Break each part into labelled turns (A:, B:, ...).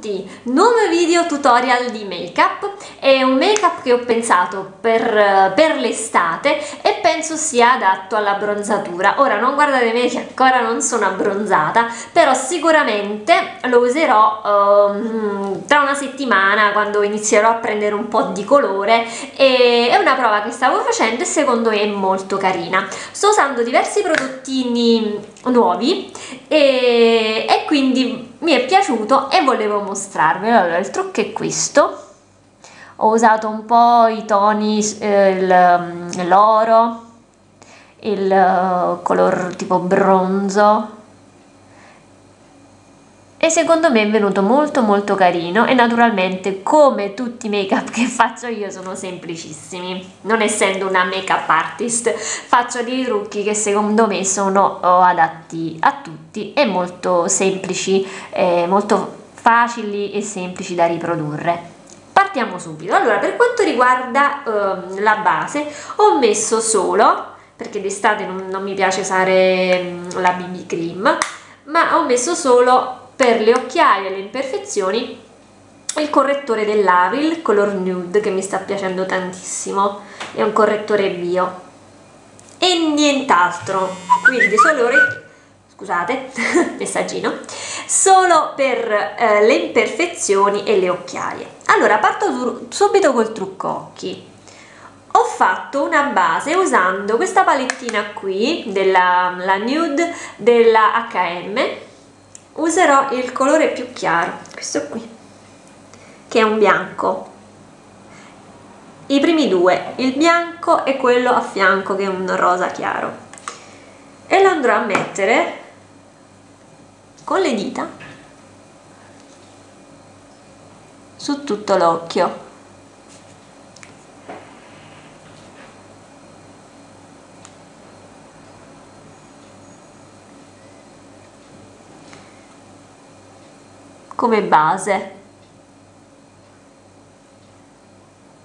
A: tutti! Nuovo video tutorial di make up è un make up che ho pensato per, per l'estate e penso sia adatto alla bronzatura. Ora non guardate me che ancora non sono abbronzata però sicuramente lo userò um, tra una settimana quando inizierò a prendere un po' di colore. E è una prova che stavo facendo e secondo me è molto carina. Sto usando diversi prodottini nuovi e, e quindi mi è piaciuto e volevo mostrarvelo. Allora il trucco è questo. Ho usato un po' i toni eh, mm, l'oro il uh, color tipo bronzo e secondo me è venuto molto molto carino e naturalmente come tutti i make up che faccio io sono semplicissimi. Non essendo una make up artist faccio dei trucchi che secondo me sono oh, adatti a tutti e molto semplici eh, molto facili e semplici da riprodurre. Partiamo subito. Allora per quanto riguarda eh, la base ho messo solo perché d'estate non, non mi piace usare mm, la BB cream ma ho messo solo per le occhiaie e le imperfezioni il correttore dell'Avril color nude che mi sta piacendo tantissimo. È un correttore bio. E nient'altro. Quindi solo scusate messaggino. Solo per eh, le imperfezioni e le occhiaie. Allora parto subito col trucco occhi. Ho fatto una base usando questa palettina qui della la nude della H&M userò il colore più chiaro questo qui che è un bianco. I primi due il bianco e quello a fianco che è un rosa chiaro. E lo andrò a mettere con le dita su tutto l'occhio come base.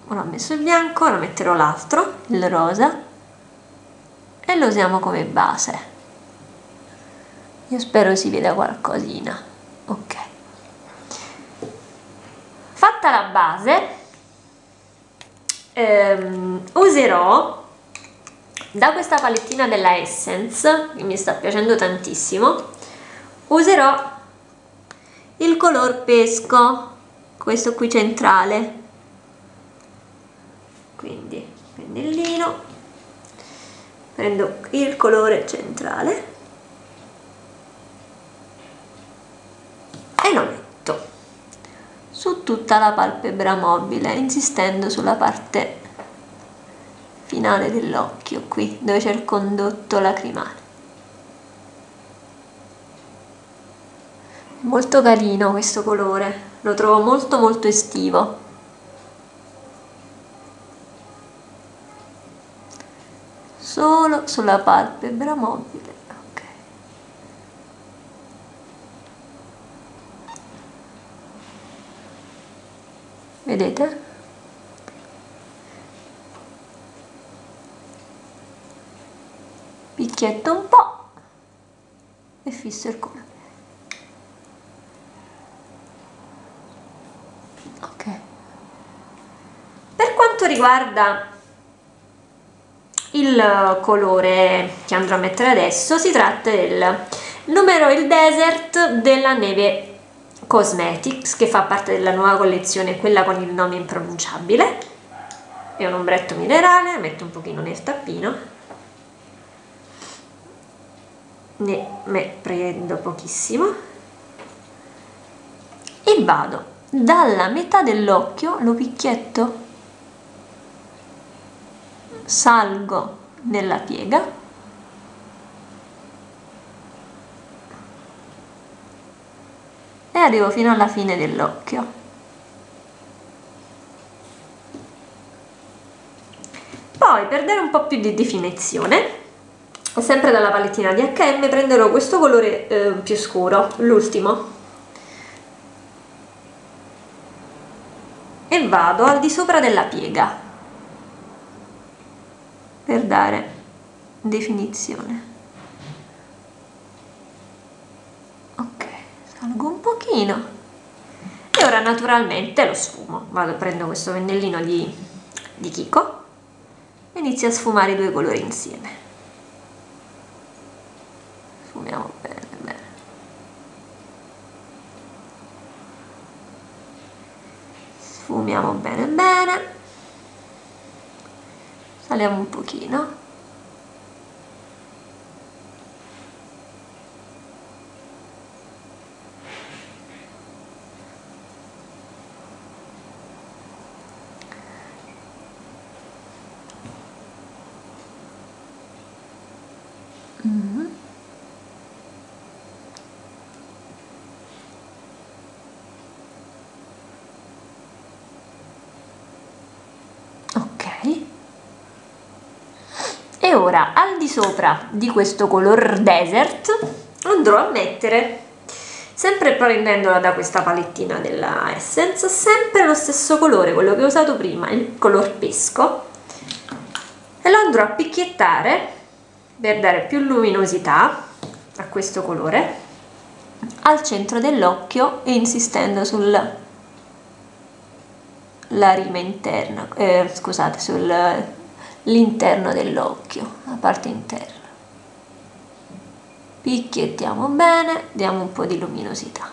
A: Ora ho messo il bianco ora metterò l'altro il rosa e lo usiamo come base. Io spero si veda qualcosina. Ok. Fatta la base ehm, userò da questa palettina della Essence che mi sta piacendo tantissimo userò il color pesco questo qui centrale. Quindi pennellino. Prendo il colore centrale. E lo metto su tutta la palpebra mobile insistendo sulla parte finale dell'occhio qui dove c'è il condotto lacrimale molto carino questo colore lo trovo molto molto estivo. Solo sulla palpebra mobile vedete? Picchietto un po' e fisso il colore quanto riguarda il colore che andrò a mettere adesso si tratta del numero il desert della neve cosmetics che fa parte della nuova collezione quella con il nome impronunciabile. È un ombretto minerale metto un pochino nel tappino. Ne prendo pochissimo. E vado dalla metà dell'occhio lo picchietto salgo nella piega. E arrivo fino alla fine dell'occhio. Poi per dare un po' più di definizione sempre dalla palettina di H&M prenderò questo colore eh, più scuro l'ultimo e vado al di sopra della piega. Per dare definizione. Ok salgo un pochino. E ora naturalmente lo sfumo. Vado prendo questo pennellino di, di Kiko e inizio a sfumare i due colori insieme. Sfumiamo bene bene sfumiamo bene bene. Saliamo un pochino Mm. ok e ora al di sopra di questo color desert andrò a mettere sempre prendendola da questa palettina della Essence sempre lo stesso colore quello che ho usato prima il color pesco e lo andrò a picchiettare per dare più luminosità a questo colore al centro dell'occhio e insistendo sulla rima interna eh, scusate sull'interno dell'occhio la parte interna. Picchiettiamo bene diamo un po' di luminosità.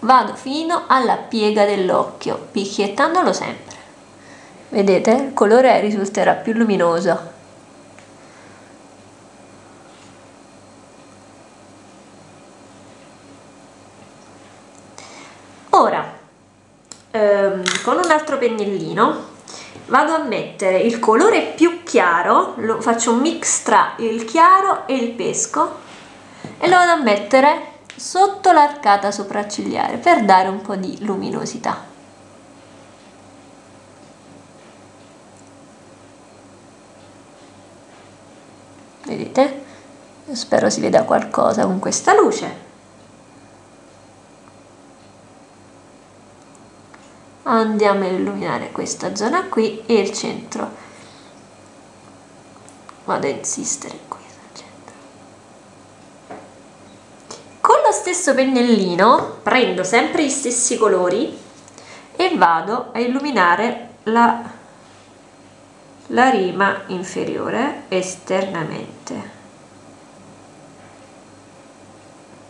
A: Vado fino alla piega dell'occhio picchiettandolo sempre. Vedete il colore risulterà più luminoso. Ora ehm, con un altro pennellino vado a mettere il colore più chiaro lo faccio un mix tra il chiaro e il pesco e lo vado a mettere sotto l'arcata sopraccigliare per dare un po' di luminosità. Vedete? Spero si veda qualcosa con questa luce andiamo a illuminare questa zona qui e il centro. Vado a insistere qui con lo stesso pennellino prendo sempre gli stessi colori e vado a illuminare la, la rima inferiore esternamente.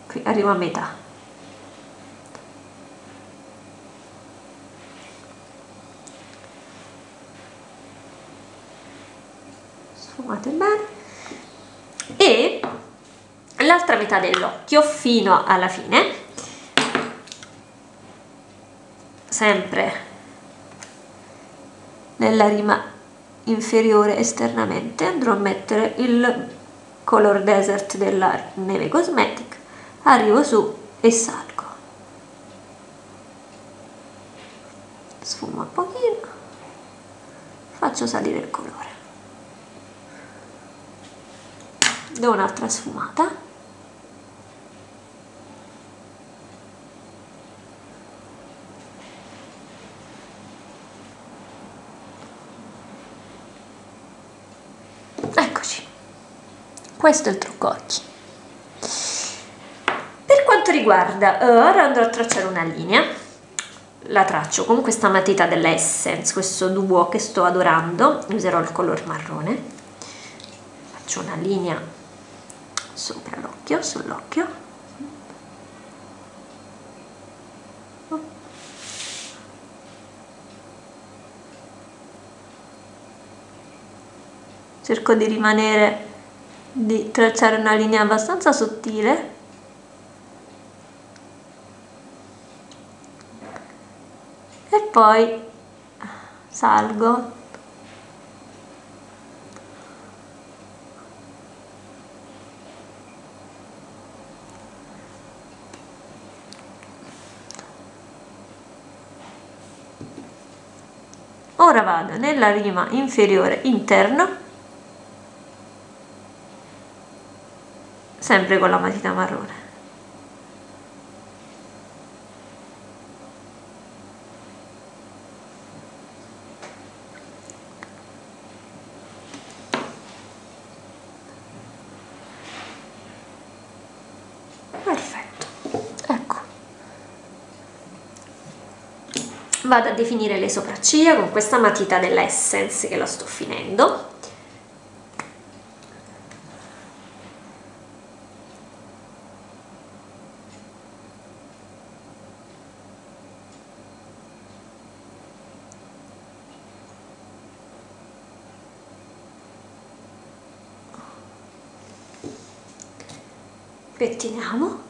A: Qui arrivo a metà sfumate bene. E l'altra metà dell'occhio fino alla fine. Sempre nella rima inferiore esternamente andrò a mettere il color desert della neve cosmetic. Arrivo su e salgo. Sfumo un pochino. Faccio salire il colore do un'altra sfumata. Eccoci. Questo è il trucco occhi per quanto riguarda ora andrò a tracciare una linea. La traccio. Con questa matita dell'Essence questo duo che sto adorando. Userò il color marrone. Faccio una linea sopra l'occhio, sull'occhio. Cerco di rimanere, di tracciare una linea abbastanza sottile. E poi salgo ora vado nella rima inferiore interna sempre con la matita marrone vado a definire le sopracciglia con questa matita dell'Essence che la sto finendo. Pettiniamo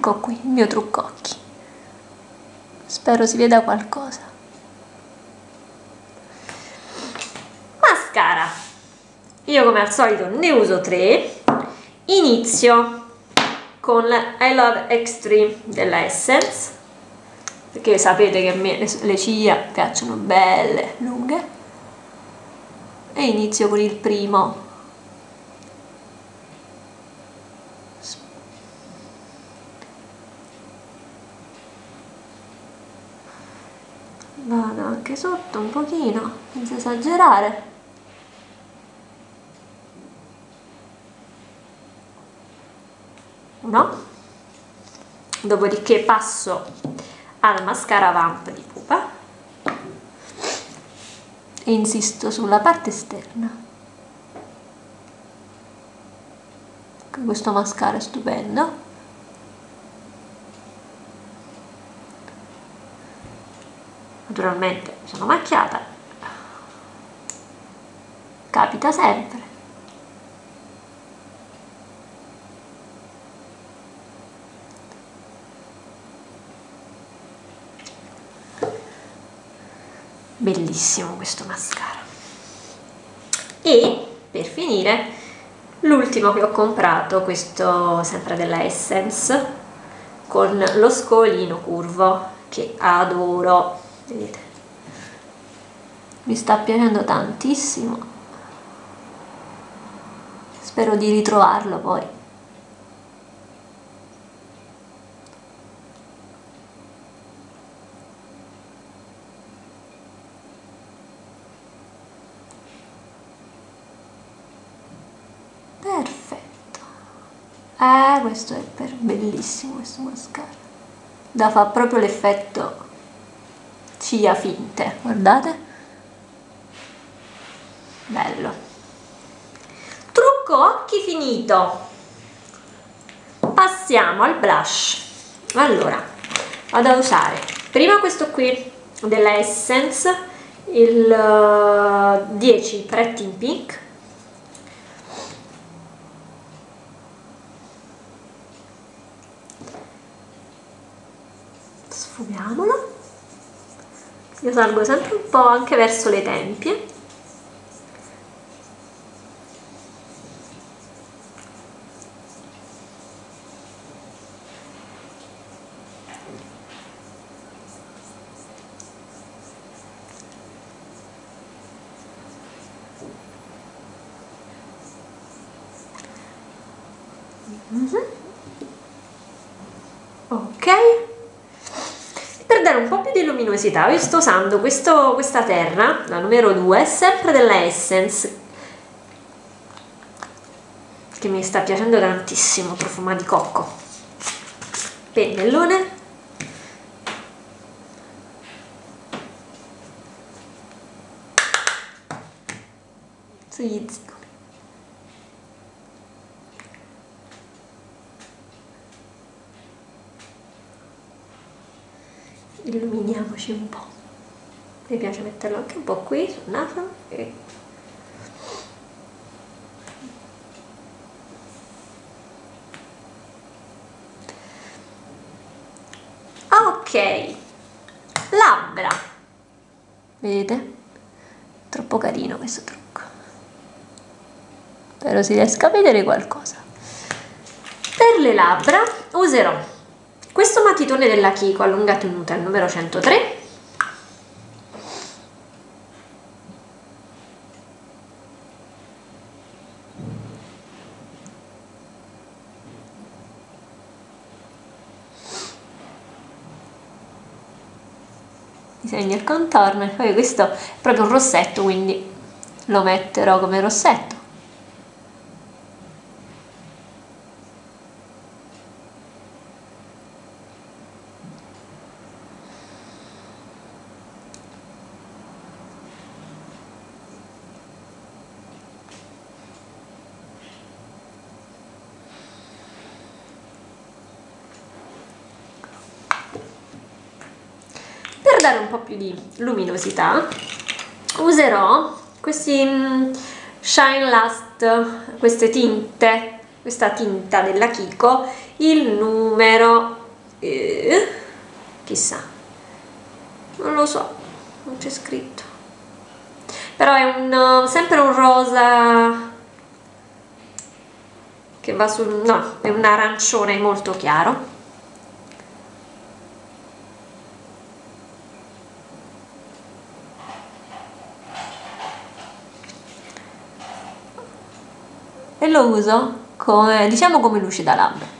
A: ecco qui il mio trucco occhi. Spero si veda qualcosa. Mascara. Io come al solito ne uso tre. Inizio con I Love Extreme della Essence perché sapete che a me le ciglia piacciono belle, lunghe. E inizio con il primo vado anche sotto un pochino senza esagerare. Uno. Dopodiché passo al mascara vamp di pupa. E insisto sulla parte esterna. Questo mascara è stupendo naturalmente mi sono macchiata. Capita sempre. Bellissimo questo mascara. E per finire l'ultimo che ho comprato questo sempre della Essence con lo scolino curvo che adoro vedete mi sta piacendo tantissimo. Spero di ritrovarlo poi. Eh questo è per bellissimo questo mascara. Da fa proprio l'effetto ciglia finte guardate. Bello. Trucco occhi finito. Passiamo al blush. Allora vado a usare prima questo qui della Essence il 10 uh, Pretty in Pink io salgo sempre un po' anche verso le tempie Mm -hmm. ok per dare un po' più di luminosità io sto usando questo, questa terra, la numero 2, sempre della Essence che mi sta piacendo tantissimo, profuma di cocco. Pennellone. Sugli zigomi illuminiamoci un po' mi piace metterlo anche un po' qui sul naso e ok labbra. Vedete? Troppo carino questo trucco. Spero si riesca a vedere qualcosa. Per le labbra userò questo matitone della Kiko allunga tenuta, il numero 103, disegno il contorno e poi questo è proprio un rossetto quindi lo metterò come rossetto per dare un po' più di luminosità userò questi mm, Shine Last, queste tinte, questa tinta della Kiko, il numero, eh, chissà, non lo so, non c'è scritto, però è un, sempre un rosa che va sul, no, è un arancione molto chiaro lo uso come, diciamo come luce da labbra.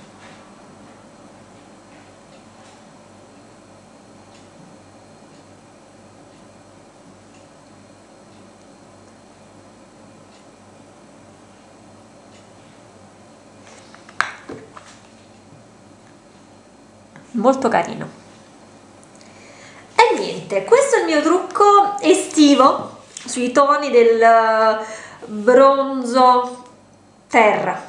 A: molto carino e niente questo è il mio trucco estivo sui toni del bronzo terra.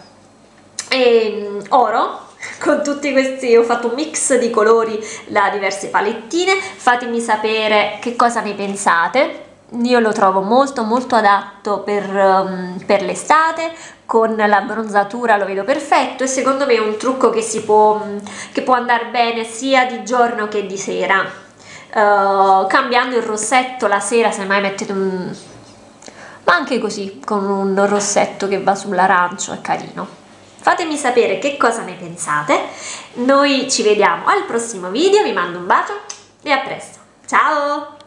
A: E mm, oro con tutti questi ho fatto un mix di colori da diverse palettine. Fatemi sapere che cosa ne pensate. Io lo trovo molto molto adatto per, um, per l'estate. Con la bronzatura lo vedo perfetto e secondo me è un trucco che si può che può andare bene sia di giorno che di sera. Uh, cambiando il rossetto la sera se mai mettete un ma anche così con un rossetto che va sull'arancio è carino. Fatemi sapere che cosa ne pensate. Noi ci vediamo al prossimo video vi mando un bacio e a presto. Ciao